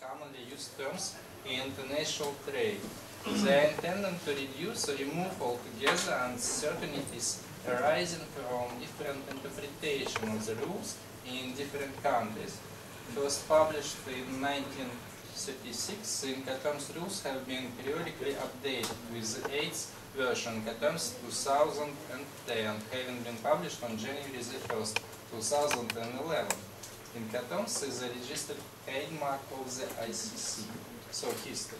commonly used terms in international trade. They are intended to reduce or remove altogether uncertainties arising from different interpretation of the rules in different countries. First published in 1936, the Incoterms rules have been periodically updated with the eighth version, Incoterms 2010, having been published on January the 1st, 2011. Incoterms is a registered trademark of the ICC. So history.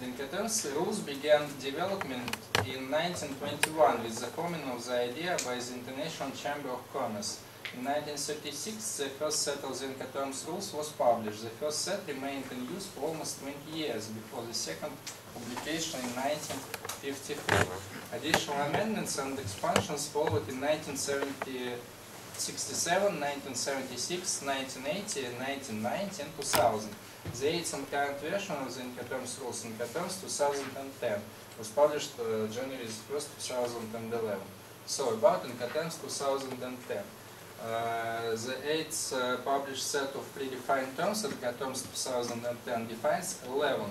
Incoterms rules began development in 1921 with the forming of the idea by the International Chamber of Commerce. In 1936, the first set of the Incoterms rules was published. The first set remained in use for almost 20 years before the second publication in 1954. Additional amendments and expansions followed in 1967, 1976, 1980, 1990, and 2000. The eighth and current version of the Incoterms rules, Incoterms 2010, was published uh, January 1st, 2011. So about Incoterms 2010. Uh, the eighth uh, published set of predefined terms Incoterms 2010 defines 11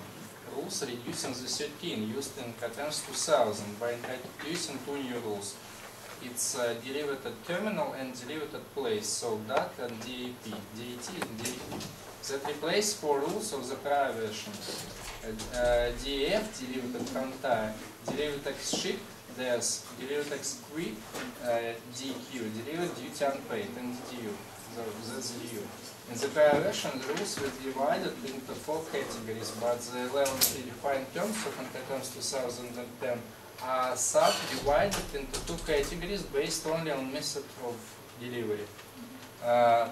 rules reducing the 13 used in Incoterms 2000 by introducing two new rules. It's uh, delivered terminal and delivered place, so DAT and DAP, DAT and DAP. That replace four rules of the prior version. Uh, DAF delivered runtime, delivered at ship, DS, delivered quick, uh, DQ, delivered duty unpaid, and DU. So that's DU. In the prior version, the rules were divided into four categories, but the 11 predefined terms of Incoterms 2010 are subdivided into two categories based only on method of delivery. Uh,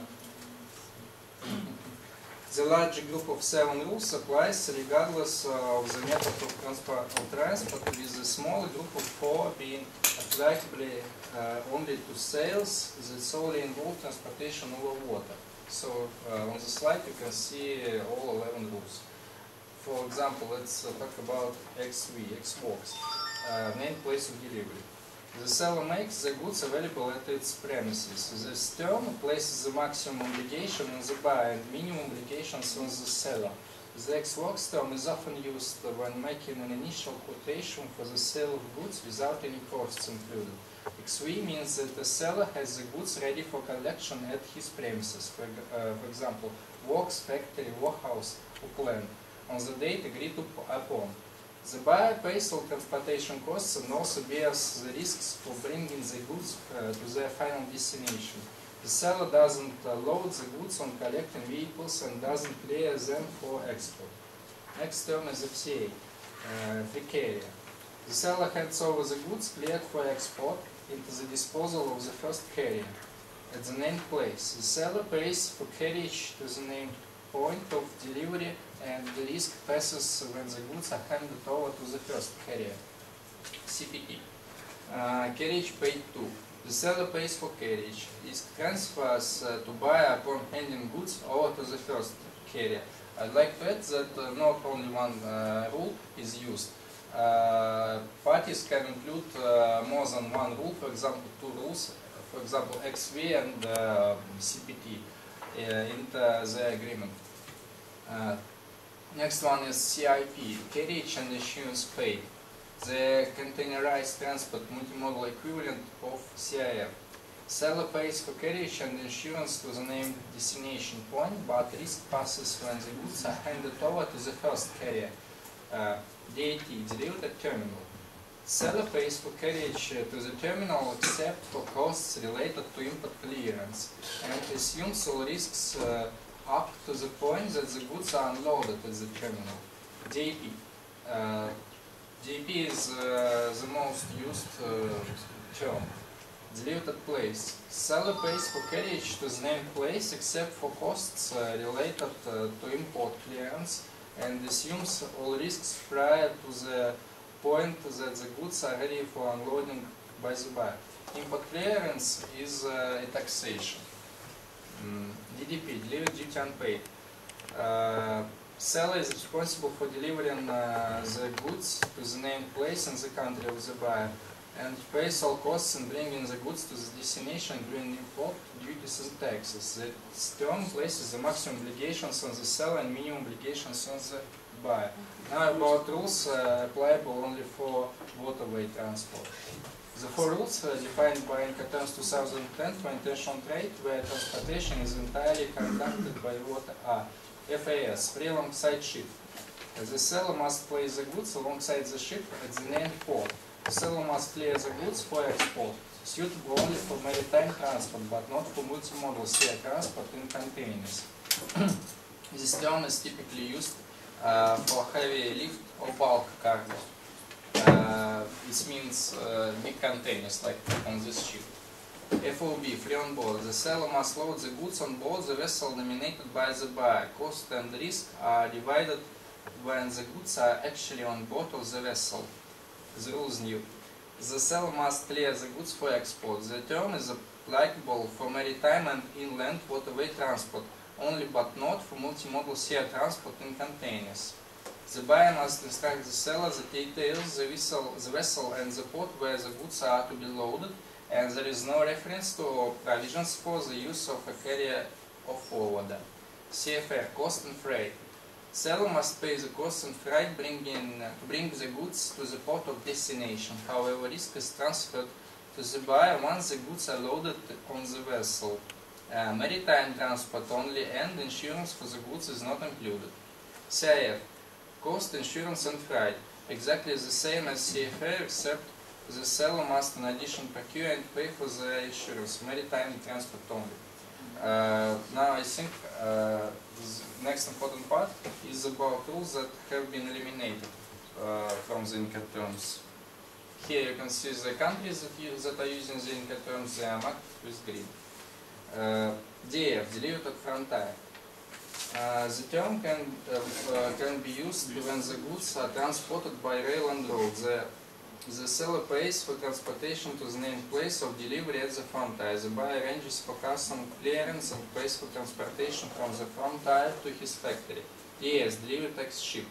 the large group of seven rules applies regardless uh, of the method of transport, of transport with the smaller group of four being applicable uh, only to sales that solely involve transportation over water. So on the slide you can see all 11 rules. For example, let's talk about XV, ex works, uh, named place of delivery. The seller makes the goods available at its premises. This term places the maximum obligation on the buyer and minimum obligations on the seller. The ex works term is often used when making an initial quotation for the sale of goods without any costs included. XV means that the seller has the goods ready for collection at his premises, for, uh, for example, works, factory, warehouse, or plant, on the date agreed upon. The buyer pays all transportation costs and also bears the risks for bringing the goods uh, to their final destination. The seller doesn't uh, load the goods on collecting vehicles and doesn't clear them for export. Next term is FCA, uh, free carrier. The seller hands over the goods cleared for export into the disposal of the first carrier at the named place. The seller pays for carriage to the named point of delivery and the risk passes when the goods are handed over to the first carrier. CPT. Uh, carriage paid to. The seller pays for carriage. Risk transfers uh, to buyer upon handing goods over to the first carrier. I'd like to add that uh, not only one uh, rule is used. Uh, parties can include uh, more than one rule, for example, two rules, for example, XV and CPT in the, the agreement. Next one is CIP, carriage and Insurance paid. The containerized transport multimodal equivalent of CIF. Seller pays for carriage and insurance to the named destination point, but risk passes when the goods are handed over to the first carrier, uh, DAT, delivered terminal. Seller pays for carriage to the terminal except for costs related to import clearance and assumes all risks uh, up to the point that the goods are unloaded at the terminal. DAP. Uh, DAP is uh, the most used uh, term. Delivered place. Seller pays for carriage to the named place except for costs uh, related uh, to import clearance and assumes all risks prior to the point that the goods are ready for unloading by the buyer. Import clearance is uh, a taxation. Mm. DDP, delivered duty unpaid. Uh, seller is responsible for delivering uh, the goods to the named place in the country of the buyer. and pays all costs in bringing the goods to the destination, including import, duties and taxes. The term places the maximum obligations on the seller and minimum obligations on the buyer. Now about rules uh, applicable only for waterway transport. Four rules uh, defined by Incoterms 2010 for international trade, where transportation is entirely conducted by what are FAS, free alongside ship. The seller must place the goods alongside the ship at the named port. The seller must clear the goods for export, suitable only for maritime transport, but not for multimodal sea transport in containers. this term is typically used uh, for heavy lift or bulk cargo. Uh, it means uh, big containers like on this ship. FOB, free on board. The seller must load the goods on board the vessel nominated by the buyer. Cost and risk are divided when the goods are actually on board of the vessel. The rules new. The seller must clear the goods for export. The term is applicable for maritime and inland waterway transport, only but not for multimodal sea transport in containers. The buyer must instruct the seller the details, the vessel, the vessel and the port where the goods are to be loaded, and there is no reference to provisions for the use of a carrier or forwarder. CFR, cost and freight. Seller must pay the cost and freight bringing, to bring the goods to the port of destination. However, risk is transferred to the buyer once the goods are loaded on the vessel. Uh, maritime transport only and insurance for the goods is not included. CIF, cost, insurance and freight, exactly the same as CFR except the seller must in addition procure and pay for the insurance, maritime transport only. Uh, now I think uh, the next important part is about rules that have been eliminated uh, from the Incoterms. Here you can see the countries that, use, that are using the Incoterms, they are marked with green. Uh, DF, delivered at frontier. Uh, the term can, uh, uh, can be used when the goods are transported by rail and road. The, the seller pays for transportation to the named place of delivery at the frontier. The buyer arranges for custom clearance and pays for transportation from the frontier to his factory. Yes, delivered ex ship.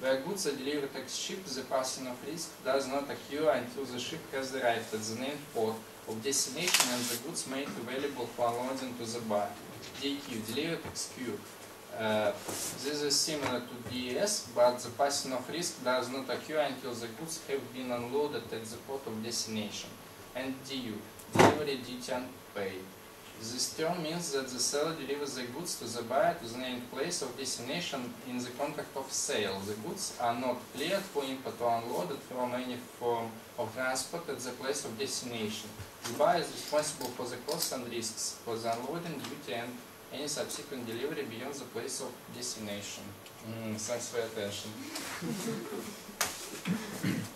Where goods are delivered ex ship, the passing of risk does not occur until the ship has arrived at the named port of destination and the goods made available for unloading to the buyer. DQ, delivered ex Q. This is similar to DES, but the passing of risk does not occur until the goods have been unloaded at the port of destination. And DU, delivery duty unpaid. This term means that the seller delivers the goods to the buyer to the named place of destination in the contract of sale. The goods are not cleared for import or unloaded from any form of transport at the place of destination. The buyer is responsible for the costs and risks for the unloading duty and any subsequent delivery beyond the place of destination. Mm, thanks for your attention.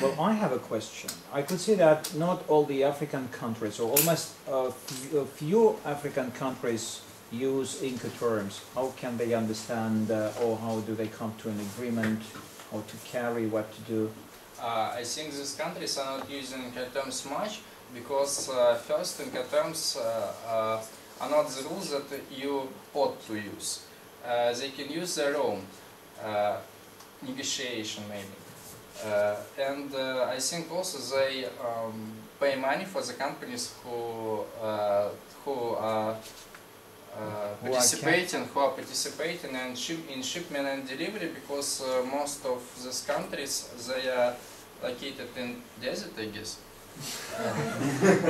Well, I have a question. I could see that not all the African countries, or almost a few, few African countries, use Incoterms. How can they understand, uh, or how do they come to an agreement, how to carry, what to do? Uh, I think these countries are not using Incoterms much because uh, first Incoterms uh, uh, not the rules that you ought to use. Uh, they can use their own uh, negotiation maybe. Uh, and uh, I think also they um, pay money for the companies who uh, who are uh, participating, who are participating in, ship, in shipment and delivery because uh, most of these countries they are located in desert, I guess.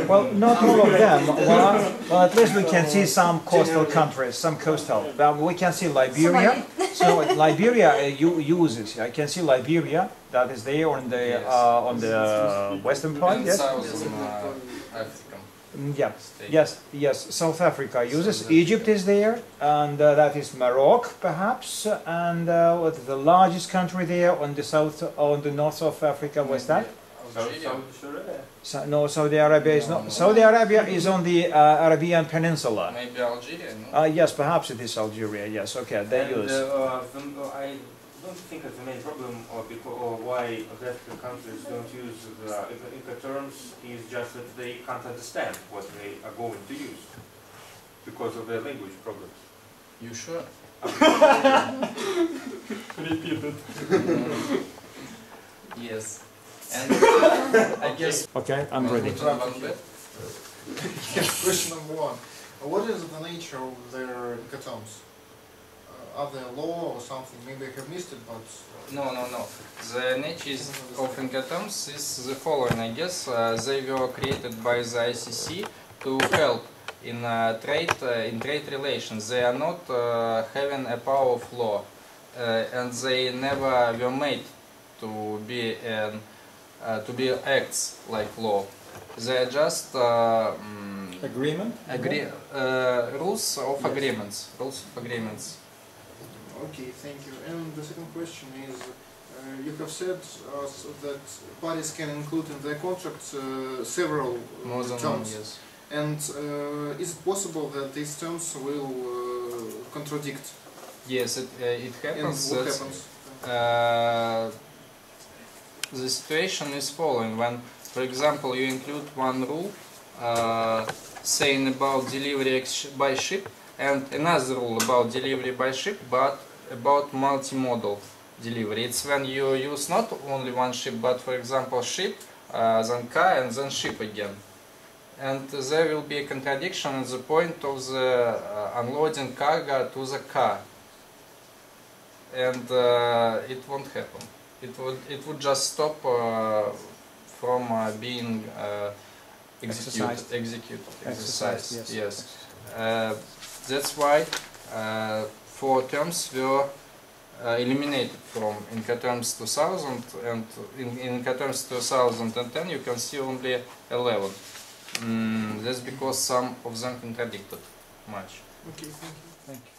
Well, not all of them. Well, well, at least we can see some coastal countries, some coastal. Well, we can see Liberia. So Liberia uh, uses. I can see Liberia. That is there on the uh, on the western part. Yes. uh, Africa. Mm, Yeah. Yes. Yes. South Africa uses. Egypt is there, and uh, that is Morocco, perhaps. And uh, what is the largest country there on the south, on the north of Africa? Was that? Algeria. So, no, Saudi Arabia is not. Saudi Arabia is on the uh, Arabian Peninsula. Maybe Algeria, no? Uh, yes, perhaps it is Algeria. Yes, okay, they and, use. Uh, the, uh, I don't think that the main problem or, because, or why the African countries don't use the Incoterms is just that they can't understand what they are going to use because of their language problems. You sure? Repeat it. yes. And uh, I guess Okay, I'm ready. good and one bad. Question number one. What is the nature of their incoterms? Uh, are they law or something? Maybe I have missed it, but No, no, no. The nature is of Incoterms is the following, I guess. Uh, they were created by the ICC to help in uh, trade uh, in trade relations. They are not uh, having a power of law, uh, and they never were made to be an, uh, to be acts like law. They are just uh, mm, Agreement? agree, uh, rules of Yes. agreements. Rules of agreements. okay, thank you. And the second question is, uh, you have said us that parties can include in their contracts uh, several uh, More than one, terms. yes. And uh, is it possible that these terms will uh, contradict? Yes, it, uh, it And happens. what That's- happens? The situation is following. When for example you include one rule uh, saying about delivery by ship and another rule about delivery by ship but about multimodal delivery. It's when you use not only one ship but for example ship uh, then car and then ship again. And there will be a contradiction at the point of the uh, unloading cargo to the car. And uh, it won't happen. It would it would just stop uh, from uh, being uh, executed, Exercised. executed, Exercise, exercised. yes. Uh, that's why uh, four terms were uh, eliminated from Incoterms 2000 and in, in Incoterms 2010 you can see only 11. Mm, that's because some of them contradicted much. Okay, thank you. Thank you.